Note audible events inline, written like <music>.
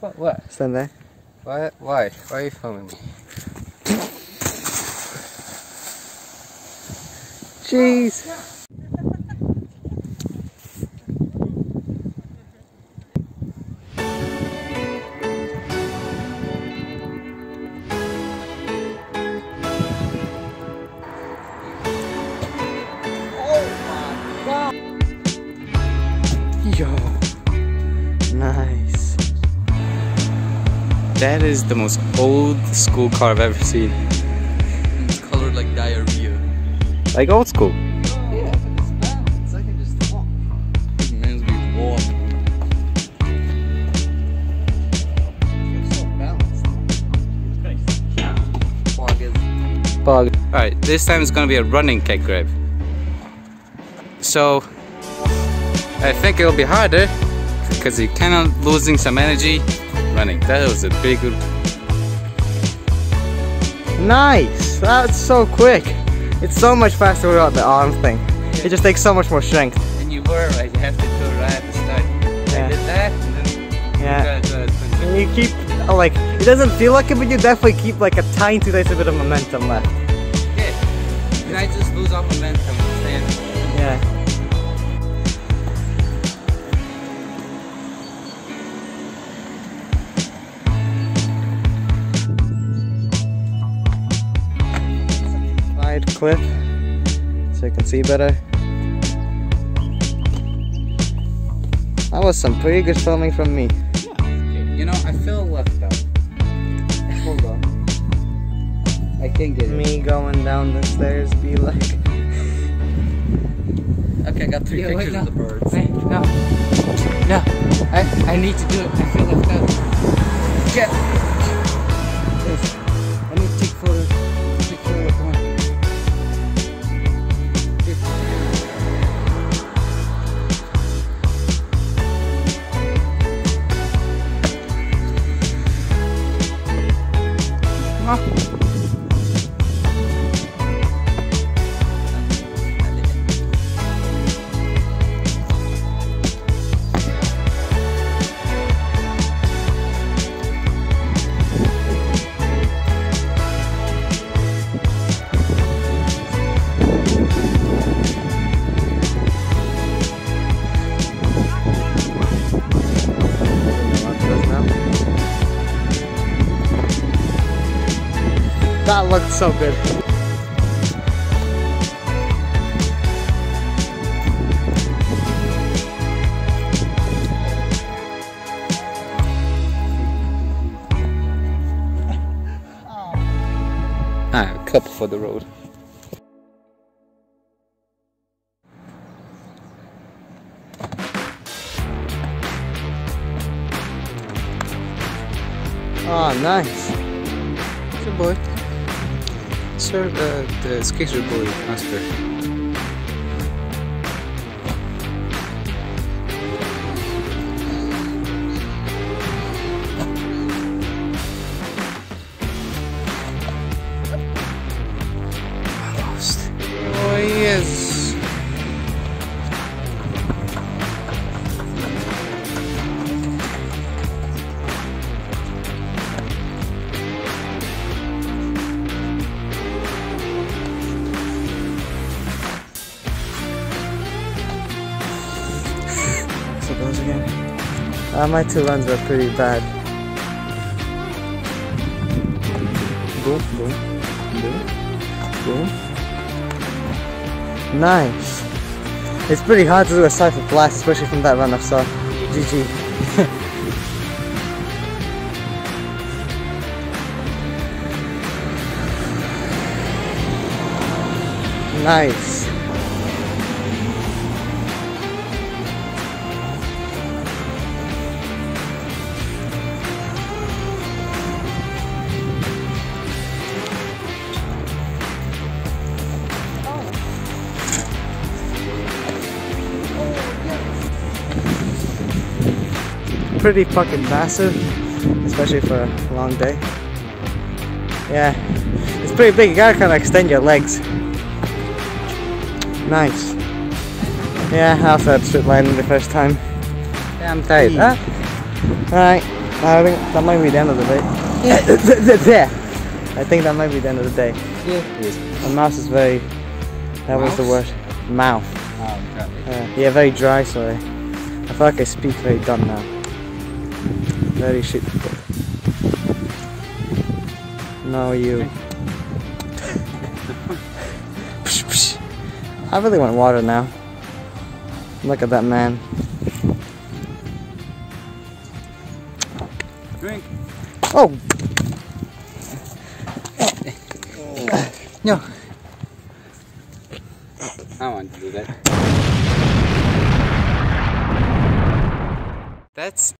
What? What? Stand there. Why? Why? Why are you filming me? Jeez. Oh Yo. Nice. That is the most old school car I've ever seen. It's colored like diarrhea. Like old school. Yeah, it's like it just walk. This man's be walk. Bug. Alright, this time it's gonna be a running keg grab. So, I think it'll be harder because you're kind of losing some energy running. That was a big good. Nice. That's so quick. It's so much faster without the arm thing. It just takes so much more strength. And you were right, you have to go right at the start. Yeah. I did that, and then Yeah. you gotta do. And you keep uh, like it doesn't feel like it, but you definitely keep like a tiny tiny bit of momentum left. Yeah. And I just lose all momentum. Yeah. Cliff so you can see better. That was some pretty good filming from me. You know, I feel left out. Hold on. I can't get it. Me going down the stairs be like Okay, I got three Yeah, wait, pictures no. of the birds. Wait, no. No. I, I need to do it. I feel left out. Get. That looked so good. Ah, a couple for the road. Oh, nice. Good boy. Sir, uh, the skater boy, Oscar. Uh, my two runs were pretty bad. Boom, boom, boom, boom. Nice. It's pretty hard to do a cipher blast, especially from that run I saw. GG. nice. pretty fucking massive, especially for a long day. Yeah, it's pretty big, you gotta kinda extend your legs. Nice. Yeah, how's that strip landing the first time. Yeah, I'm tired. Huh? Ah. Alright, I think that might be the end of the day. Yeah. <coughs> I think that might be the end of the day. Yeah. My mouth is very. That mouse? was the word. Mouth. Oh, uh, yeah, very dry, sorry. I feel like I speak very dumb now. Very shitful. Now you. <laughs> I really want water now. Look at that man. Drink. Oh. oh. No. I want to do that. That's